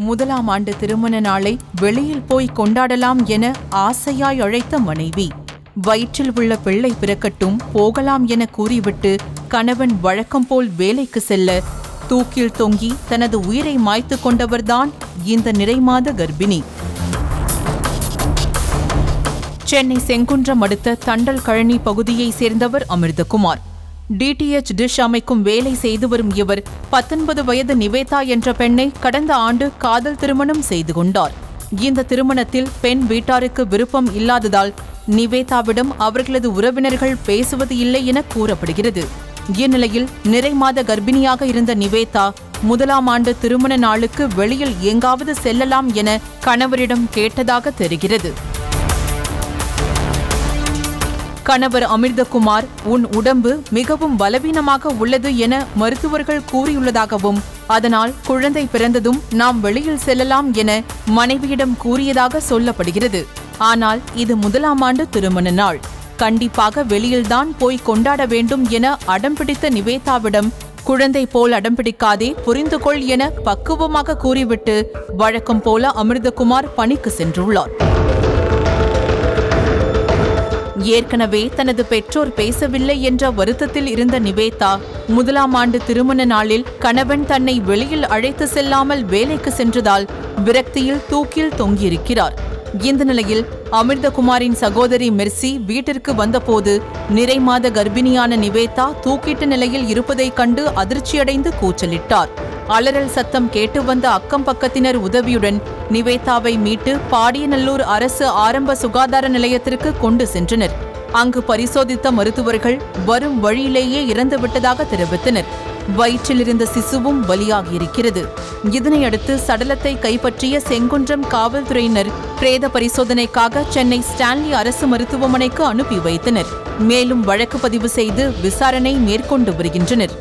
முதலாம் ஆண்டு திருமண நாளை வெளியில் போய் கொண்டாடலாம் என ஆசையாய் அழைத்த மனைவி. வயிற்றில் உள்ள பிள்ளை பிறக்கட்டும் போகலாம் என கூறிவிட்டு கணவன் வழக்கம் போல் வேலைக்கு செல்ல தூக்கில் தொங்கி தனது உயிரை மாய்த்து கொண்டவர்தான் இந்த நிறைமாத கர்ப்பிணி. சென்னை செங்குன்றம் அடுத்த தண்டல் கழனி பகுதியைச் சேர்ந்தவர் அமிர்தகுமார். டிடிஎச் டிஷ் அமைக்கும் வேலை செய்து வரும் இவர் பத்தொன்பது வயது நிவேதா என்ற பெண்ணை கடந்த ஆண்டு காதல் திருமணம் செய்து கொண்டார். இந்த திருமணத்தில் பெண் வீட்டாருக்கு விருப்பம் இல்லாததால் நிவேதாவிடம் அவர்களது உறவினர்கள் பேசுவது இல்லை என கூறப்படுகிறது. இந்நிலையில் நிறை மாத கர்ப்பிணியாக இருந்த நிவேதா முதலாம் ஆண்டு திருமண நாளுக்கு வெளியில் எங்காவது செல்லலாம் என கணவரிடம் கேட்டதாக தெரிகிறது. கணவர் அமிர்தகுமார் உன் உடம்பு மிகவும் பலவீனமாக உள்ளது என மருத்துவர்கள் கூறியுள்ளதாகவும் அதனால் குழந்தை பிறந்ததும் நாம் வெளியில் செல்லலாம் என மனைவியிடம் கூறியதாக சொல்லப்படுகிறது. ஆனால் இது முதலாம் ஆண்டு திருமண நாள். கண்டிப்பாக வெளியில்தான் போய் கொண்டாட வேண்டும் என அடம்பிடித்த நிவேதாவிடம் குழந்தை போல் அடம்பிடிக்காதே புரிந்து கொள் என பக்குவமாக கூறிவிட்டு வழக்கம் போல அமிர்தகுமார் பணிக்கு சென்றுள்ளார். ஏற்கனவே தனது பெற்றோர் பேசவில்லை என்ற வருத்தத்தில் இருந்த நிவேதா முதலாம் ஆண்டு திருமண நாளில் கணவன் தன்னை வெளியில் அழைத்து செல்லாமல் வேலைக்கு சென்றதால் விரக்தியில் தூக்கில் தொங்கியிருக்கிறார். இந்த நிலையில் அமிர்தகுமாரின் சகோதரி மெர்சி வீட்டிற்கு வந்தபோது நிறைமாத கர்ப்பிணியான நிவேதா தூக்கிட்ட நிலையில் இருப்பதைக் கண்டு அதிர்ச்சியடைந்து கூச்சலிட்டார். அலறல் சத்தம் கேட்டு வந்த அக்கம் பக்கத்தினர் உதவியுடன் நிவேதாவை மீட்டு பாடியநல்லூர் அரசு ஆரம்ப சுகாதார நிலையத்திற்கு கொண்டு சென்றனர். அங்கு பரிசோதித்த மருத்துவர்கள் வரும் வழியிலேயே இறந்துவிட்டதாக தெரிவித்தனர். வயிற்றில் இருந்த சிசுவும் பலியாகியிருக்கிறது. இதனையடுத்து சடலத்தை கைப்பற்றிய செங்குன்றம் காவல்துறையினர் பிரேத பரிசோதனைக்காக சென்னை ஸ்டான்லி அரசு மருத்துவமனைக்கு அனுப்பி வைத்தனர். மேலும் வழக்கு பதிவு செய்து விசாரணை மேற்கொண்டு வருகின்றனர்.